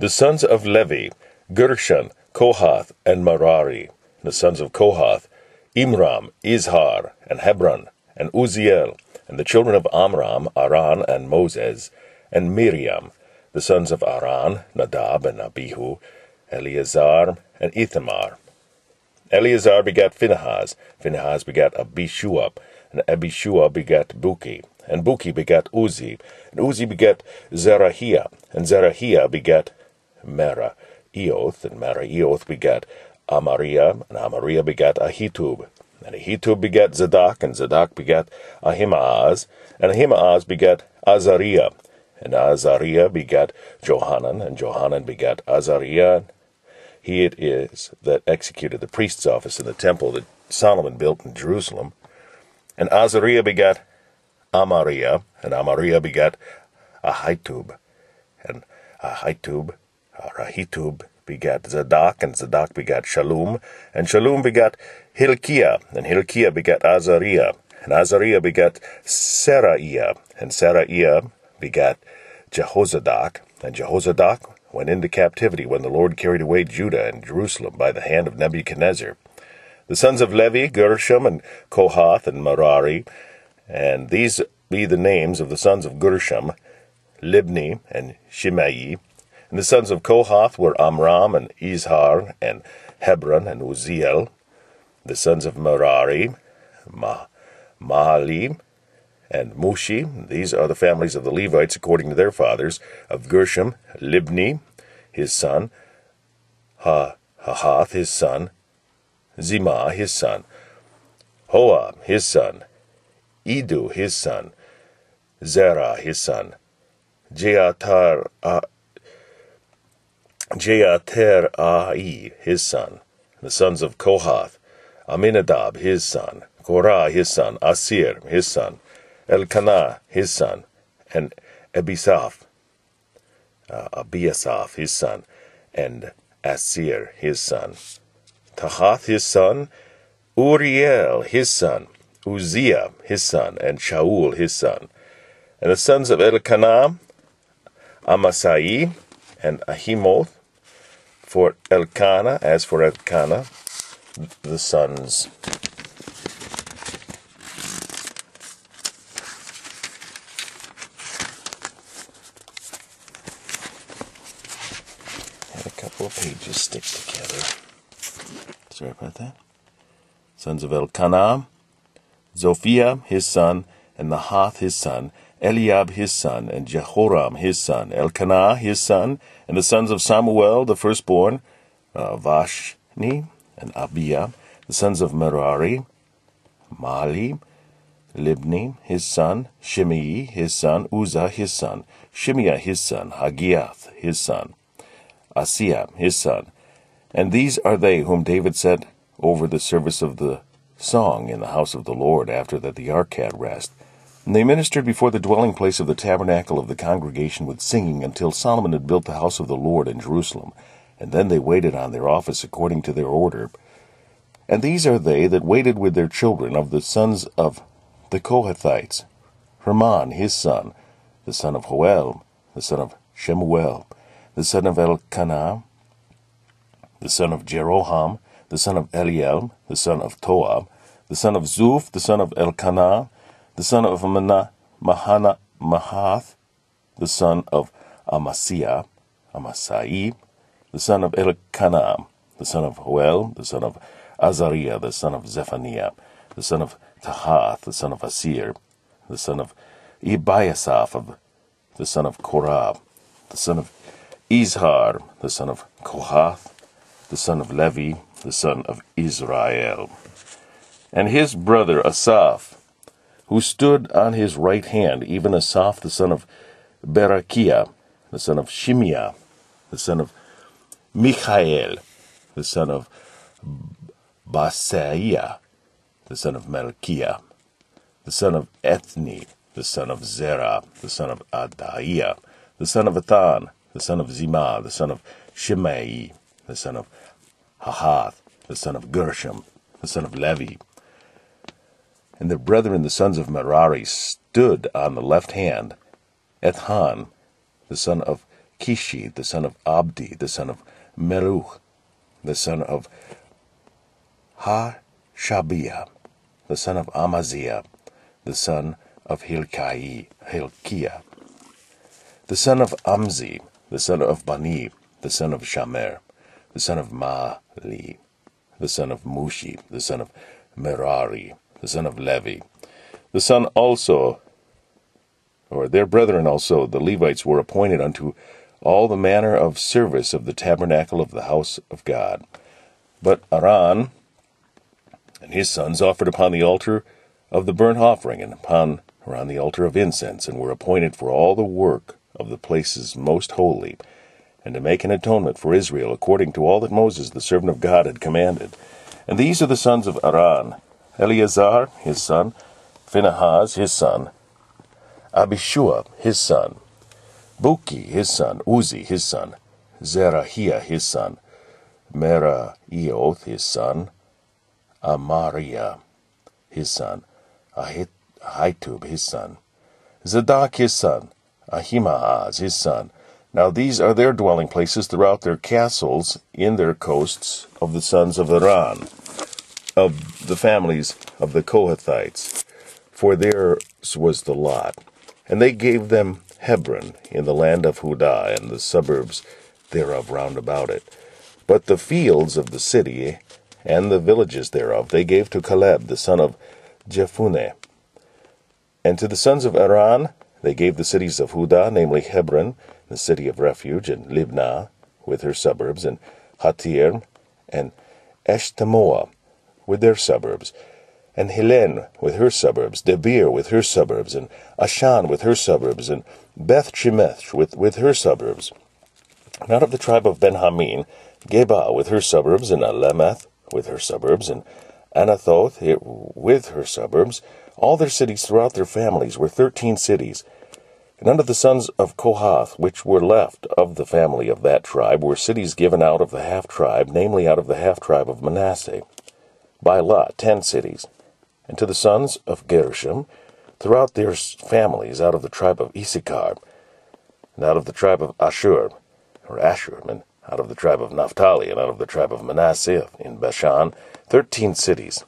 The sons of Levi, Gershon, Kohath, and Merari. The sons of Kohath, Imram, Izhar, and Hebron, and Uzziel. And the children of Amram, Aaron, and Moses, and Miriam. The sons of Aaron, Nadab, and Abihu, Eleazar, and Ithamar. Eleazar begat Phinehas, Phinehas begat Abishua, and Abishua begat Bukki, and Bukki begat Uzzi, and Uzzi begat Zerahiah, and Zerahiah begat Mera, Eoth, and Meraioth begat Amariah, and Amariah begat Ahitub, and Ahitub begat Zadok, and Zadok begat Ahimaaz, and Ahimaaz begat Azariah, and Azariah begat Johanan, and Johanan begat Azariah. He it is that executed the priest's office in the temple that Solomon built in Jerusalem. And Azariah begat Amariah, and Amariah begat Ahitub, and Ahitub, Ahitub begat Zadok, and Zadok begat Shallum, and Shallum begat Hilkiah, and Hilkiah begat Azariah, and Azariah begat Seraiah, and Seraiah begat Jehozadak, and Jehozadak went into captivity when the Lord carried away Judah and Jerusalem by the hand of Nebuchadnezzar. The sons of Levi, Gershom, and Kohath, and Merari, and these be the names of the sons of Gershom, Libni, and Shimei. And the sons of Kohath were Amram, and Izhar, and Hebron, and Uzziel. The sons of Merari, Ma- and Mushi. These are the families of the Levites according to their fathers. Of Gershom, Libni, his son, ha- Hahath, his son, Zimmah, his son, Hoa, his son, Edu, his son, Zerah, his son, Jeatar, uh, Jeater A'i, his son, the sons of Kohath, Amminadab, his son, Korah, his son, Assir, his son, Elkanah, his son, and Ebisaph, uh, Abiasaph, his son, and Assir, his son, Tahath, his son, Uriel, his son, Uzziah, his son, and Shaul, his son. And the sons of Elkanah, Amasai, and Ahimoth, for Elkanah, as for Elkanah, the sons Had a couple of pages stick together. Sorry about that. Sons of Elkanah, Zophai his son, and Nahath his son, Eliab his son, and Jehoram his son, Elkanah his son, and the sons of Samuel the firstborn, uh, Vashni and Abiah, the sons of Merari, Mahli, Libni his son, Shimei his son, Uzzah his son, Shimei his son, Hagiath his son, Asiah his son. And these are they whom David set over the service of the song in the house of the Lord after that the ark had rest. And they ministered before the dwelling place of the tabernacle of the congregation with singing until Solomon had built the house of the Lord in Jerusalem. And then they waited on their office according to their order. And these are they that waited with their children of the sons of the Kohathites Herman his son, the son of Hoel, the son of Shemuel, the son of Elkanah, the son of Jeroham, the son of Eliel, the son of Toab, the son of Zuph, the son of Elkanah, the son of Mana, Mahana, Mahath, the son of Amasiah, Amasai, the son of Elkanah, the son of Hoel, the son of Azariah, the son of Zephaniah, the son of Tahath, the son of Assir, the son of Ebiasaph, the son of Korah, the son of Izhar, the son of Kohath, the son of Levi, the son of Israel, and his brother Asaph, who stood on his right hand, even Asaph, the son of Berechiah, the son of Shimea, the son of Michael, the son of Basaiah, the son of Melchiah, the son of Ethni, the son of Zerah, the son of Adaiah, the son of Athan, the son of Zimmah, the son of Shimei, the son of Hahath, the son of Gershom, the son of Levi. And their brethren, the sons of Merari, stood on the left hand, Ethan, the son of Kishi, the son of Abdi, the son of Meruch, the son of Ha-Shabiah, the son of Amaziah, the son of Hilkai, Hilkiah, the son of Amzi, the son of Bani, the son of Shamer, the son of Mahli, the son of Mushi, the son of Merari, the son of Levi. The son also, or their brethren also, the Levites, were appointed unto all the manner of service of the tabernacle of the house of God. But Aaron and his sons offered upon the altar of the burnt offering and upon or on the altar of incense, and were appointed for all the work of the places most holy, and to make an atonement for Israel according to all that Moses the servant of God had commanded. And these are the sons of Aaron Eleazar his son, Phinehas his son, Abishua his son, Bukki his son, Uzzi his son, Zerahiah his son, Meraioth his son, Amariah his son, Ahitub his son, Zadok his son, Ahimaaz his son. Now these are their dwelling places throughout their castles in their coasts of the sons of Aaron, of the families of the Kohathites, for theirs was the lot. And they gave them Hebron in the land of Hudah, and the suburbs thereof round about it. But the fields of the city and the villages thereof they gave to Caleb the son of Jephunneh. And to the sons of Aaron they gave the cities of Hudah, namely Hebron, the city of refuge, and Libnah, with her suburbs, and Hatir, and Eshtemoa, with their suburbs, and Hilen with her suburbs, Debir with her suburbs, and Ashan with her suburbs, and Beth Shemesh with, with her suburbs. And out of the tribe of Benjamin, Geba with her suburbs, and Alemeth with her suburbs, and Anathoth with her suburbs. All their cities throughout their families were thirteen cities. And unto the sons of Kohath, which were left of the family of that tribe, were cities given out of the half tribe, namely out of the half tribe of Manasseh. By lot, ten cities and to the sons of Gershom, throughout their families, out of the tribe of Issachar, and out of the tribe of Ashur, or Ashur, and out of the tribe of Naphtali, and out of the tribe of Manasseh, in Bashan, thirteen cities.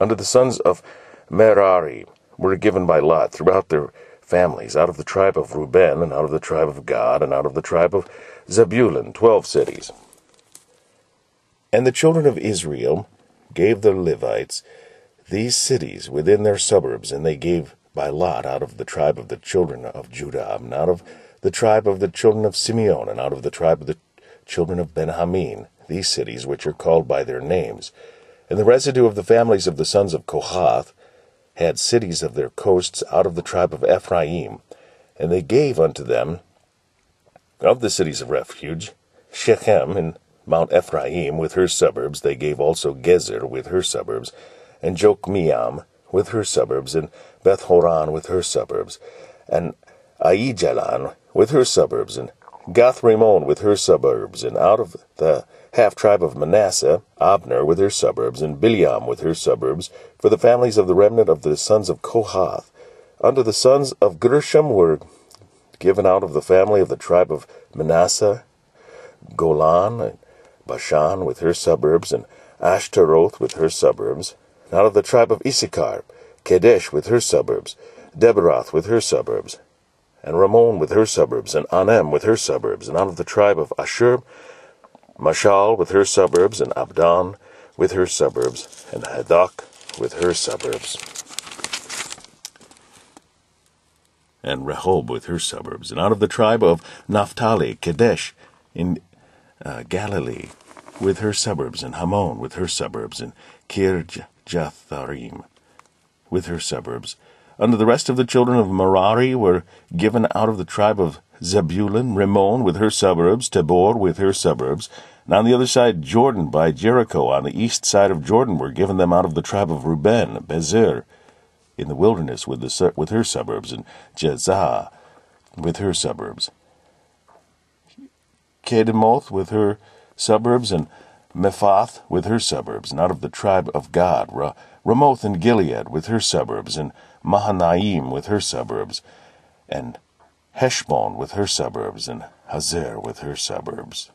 Unto the sons of Merari were given by lot throughout their families, out of the tribe of Reuben, and out of the tribe of Gad, and out of the tribe of Zebulun, twelve cities. And the children of Israel gave the Levites these cities within their suburbs, and they gave by lot out of the tribe of the children of Judah, and out of the tribe of the children of Simeon, and out of the tribe of the children of Benjamin, these cities which are called by their names. And the residue of the families of the sons of Kohath had cities of their coasts out of the tribe of Ephraim, and they gave unto them of the cities of refuge Shechem and Mount Ephraim with her suburbs. They gave also Gezer with her suburbs, and Jokmeam with her suburbs, and Beth Horon with her suburbs, and Aijalon with her suburbs, and Gath Rimmon with her suburbs, and out of the half tribe of Manasseh, Abner with her suburbs, and Bileam with her suburbs, for the families of the remnant of the sons of Kohath. Unto the sons of Gershom were given out of the family of the tribe of Manasseh, Golan, Bashan with her suburbs, and Ashtaroth with her suburbs, out of the tribe of Issachar, Kadesh with her suburbs, Debaroth with her suburbs, and Ramon with her suburbs, and Anem with her suburbs, and out of the tribe of Ashur, Mashal with her suburbs, and Abdon with her suburbs, and Hadok with her suburbs, and Rehob with her suburbs, and out of the tribe of Naphtali, Kadesh in uh, Galilee with her suburbs, and Hamon with her suburbs, and Kirj Jatharim, with her suburbs. Unto the rest of the children of Merari were given out of the tribe of Zebulun, Rimmon with her suburbs, Tabor with her suburbs. And on the other side, Jordan by Jericho, on the east side of Jordan, were given them out of the tribe of Reuben, Bezer, in the wilderness with, the, with her suburbs, and Jezah with her suburbs. Kedemoth with her suburbs, and Mephath with her suburbs, and out of the tribe of Gad, Ra- Ramoth and Gilead with her suburbs, and Mahanaim with her suburbs, and Heshbon with her suburbs, and Hazer with her suburbs.